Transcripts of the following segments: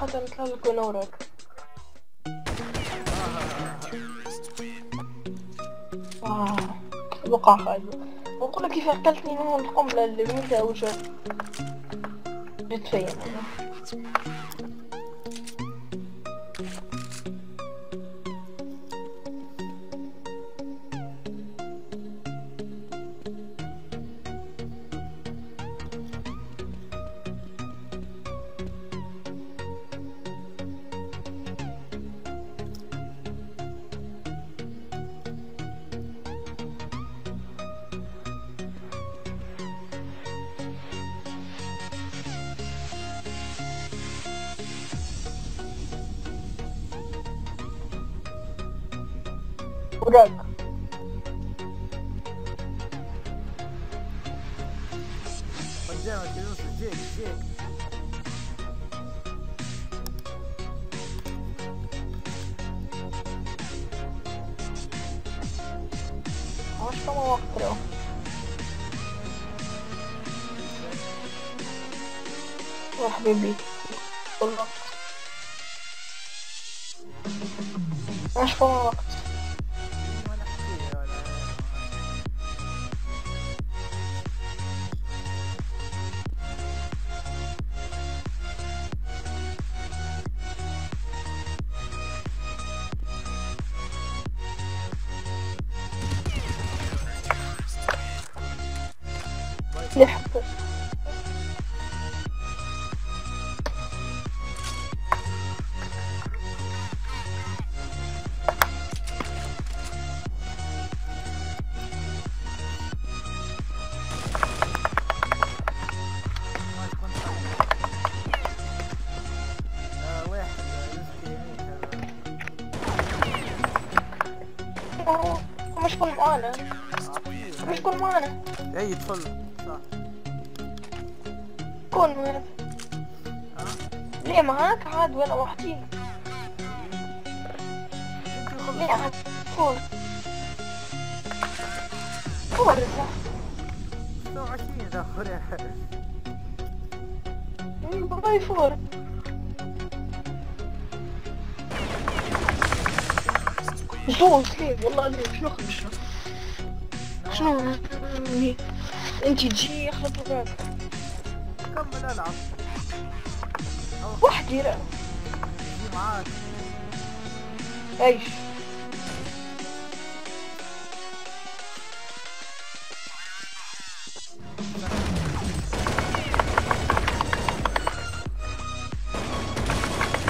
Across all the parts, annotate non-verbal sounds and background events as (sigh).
حتى نطلع لكم وراك. آه بقع خالد. نقول لك كيف عقلتني من القنبلة اللي متى وجه جيت فيا أنا وراك قدامك يا يوسف جيك جيك عاش كما وقت له يا حبيبي. والله. عاش كما وقت هذا. مش كل معانا. مش كل معانا اي ادخل كون ها ليه معاك؟ عاد وأنا وحدي. ليه عاد؟ كون. كون. صح 26 ذا باي فور زوز ليه؟ والله ليه؟ شنو؟ شنو؟ انت تجي يخلط وراك كمل العب وحدي لا يجي معاك. إيش؟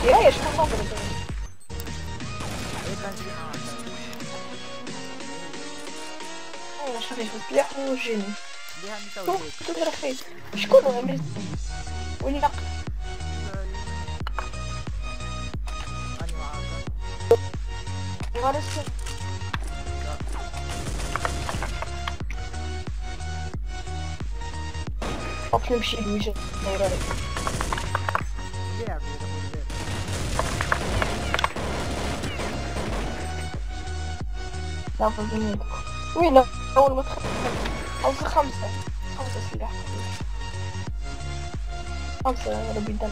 يا إيش يجي معاك. أنا شريت سلاح وجيني ليها تقدر خير شكون هو امير واللي نق اني معاك غارس اوف نمشي لوجه غير ابو البيت لا فزنيتك وين؟ اول ما تخلص Over de ganzen. Ganzen is hier echt goed. Ganzen, Robin dan.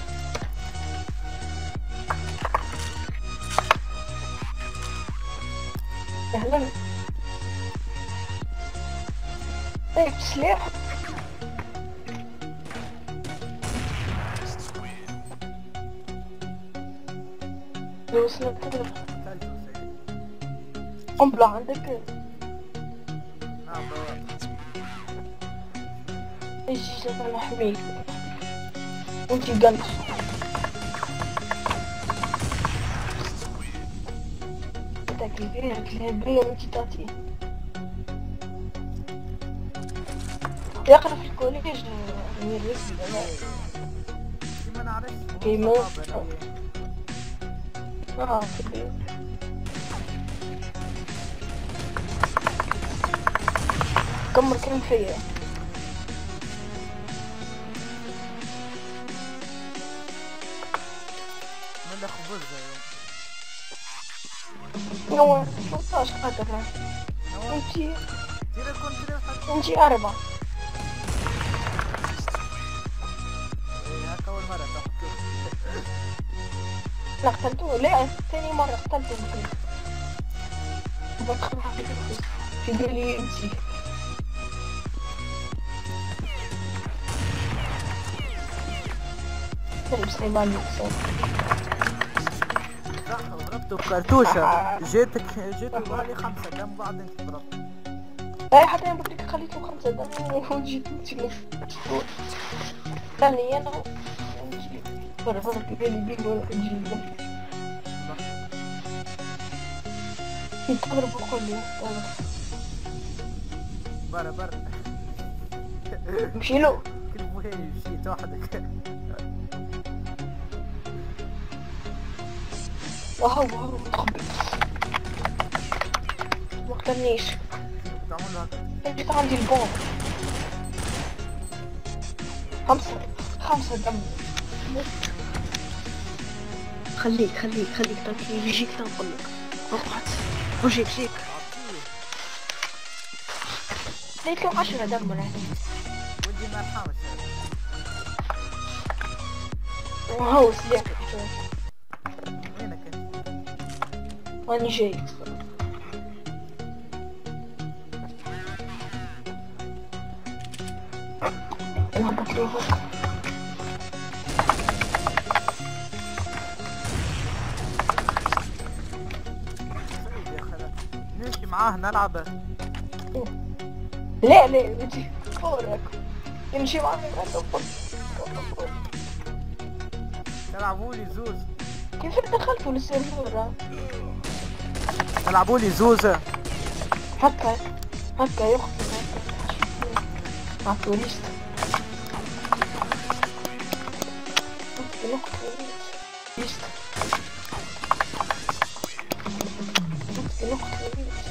Ja, dan. Nee, slecht. Dus natuurlijk. Onbelangrijk. Ah, إيش أنا احميك وانتي بدك البيع البيع وانتي تعطيه يقرا في الكوليج من الرسم كيما. نعرف كيما- آه في البيت كمر كم فيا. نو 13 قدر نوار انتي تيرا كنت تروح انتي أربعة مرة تحكي لا قتلته ثاني مرة قتلته بكري بدخل في بالي امشي طيب سليمان مقصود صح ضربته بكرتوشة جيتك جيت بالي خمسة. دم بعد انت ضربت؟ لا حتى أنا بكريك خليته خمسة. دم وجيت نمشي ثاني أنا نمشي برا بالي بيجي ولا نجي يتضرب كله برا برا. مشي (laughs) له كل مهم مشيت وحدك. واو واو ما قتلنيش جيت عندي البوم. خمسة خمسة دم. خليك خليك خليك تنكي يجيك تنقلك اقعد. وجيك جيك. لقيت له عشرة دم هنا ودي ما يرحمش وهو سلاح واني جاي. نمشي معاه نلعب. لا لا بدي فورك يمشي معي من تلعبوا لي زوز. كيف دخلتوا للسيرفر العبوا لي زوزه حتى حتى يخفي ما عطوليش نقطة نقطة